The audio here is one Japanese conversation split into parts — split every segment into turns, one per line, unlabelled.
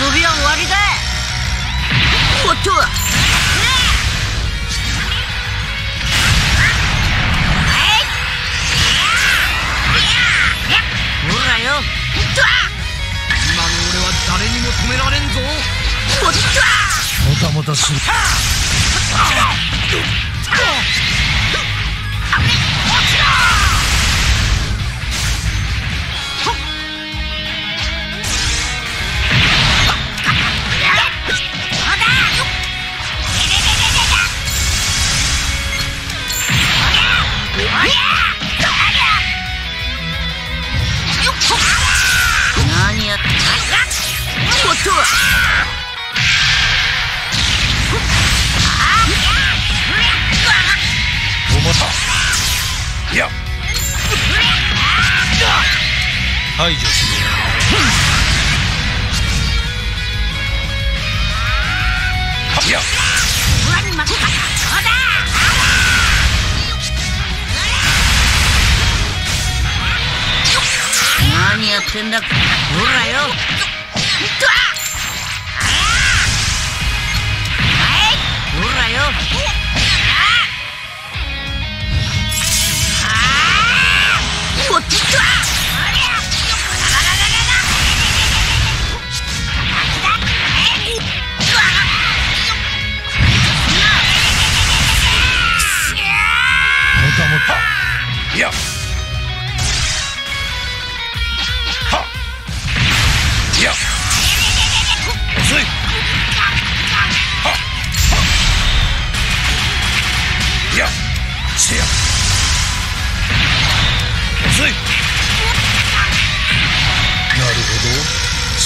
遊びは。
終わりだおっとにもめられんぞ。
もたもたする。排除する。い。や何やってんだよ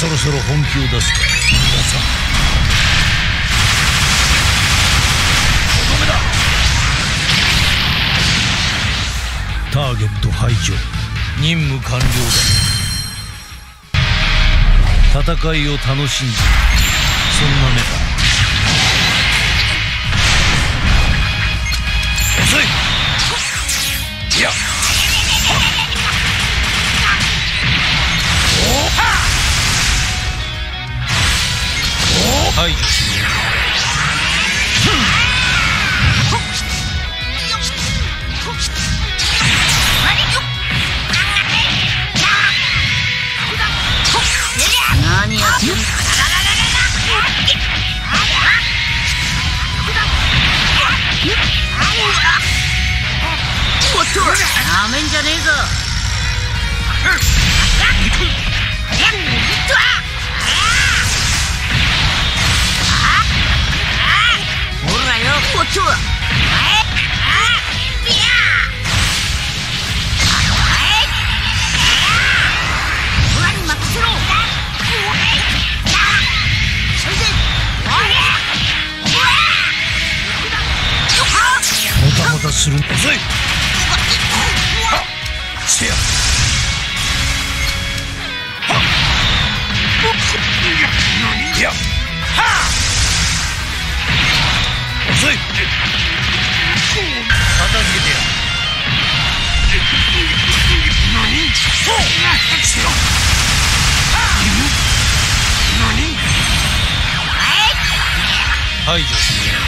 そろそろ本気を出すか。皆さんとどめだターゲット排除。任務完了だ。戦いを楽しんで。そんな目だ遅いいや排除しよ
何やってんだおっとなめんじゃねえぞほらよ
排除す。る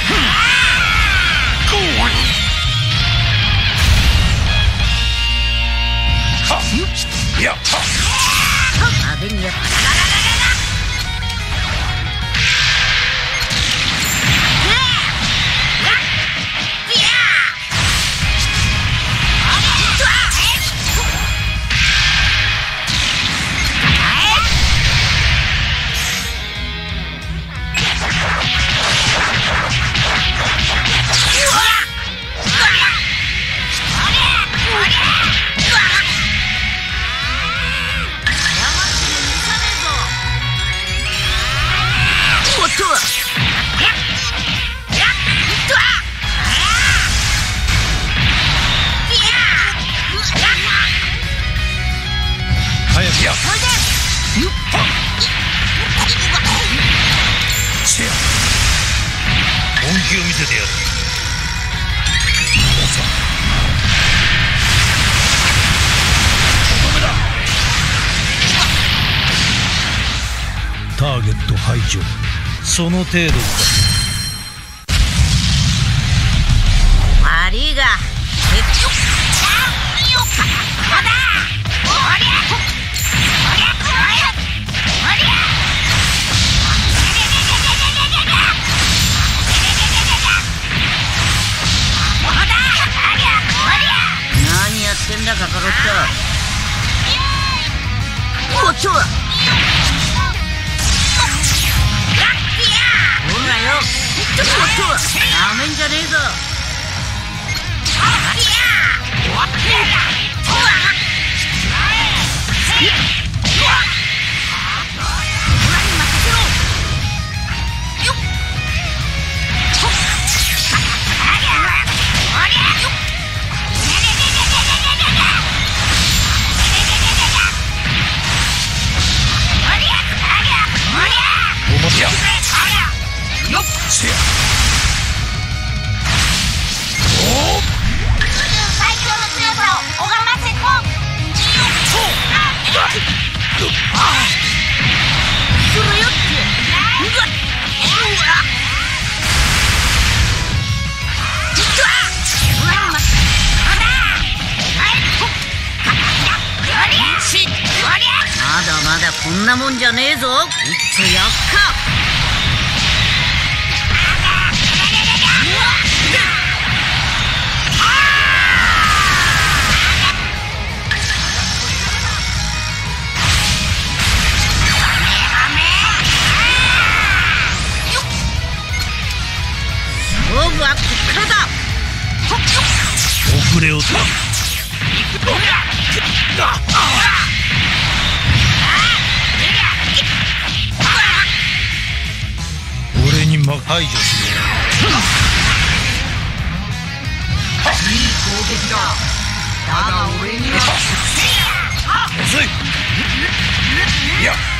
本気を見せてやる。ターゲット排除。その程度か。
かかったこっちは。ほらよこっちは。なめんじゃねえぞよ。っこんなもんじゃねえぞ。いっやっか。勝負はこっからだ。
遅れをと俺魔排除しよういい攻撃だだが俺には遅
いいや。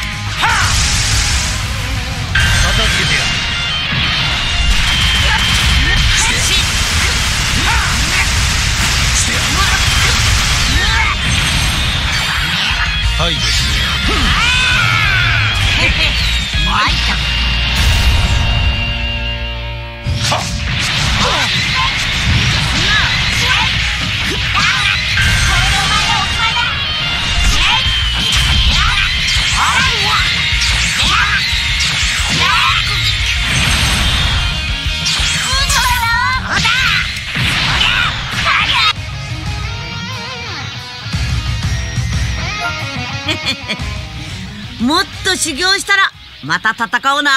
もっと修行したらまた戦おうな。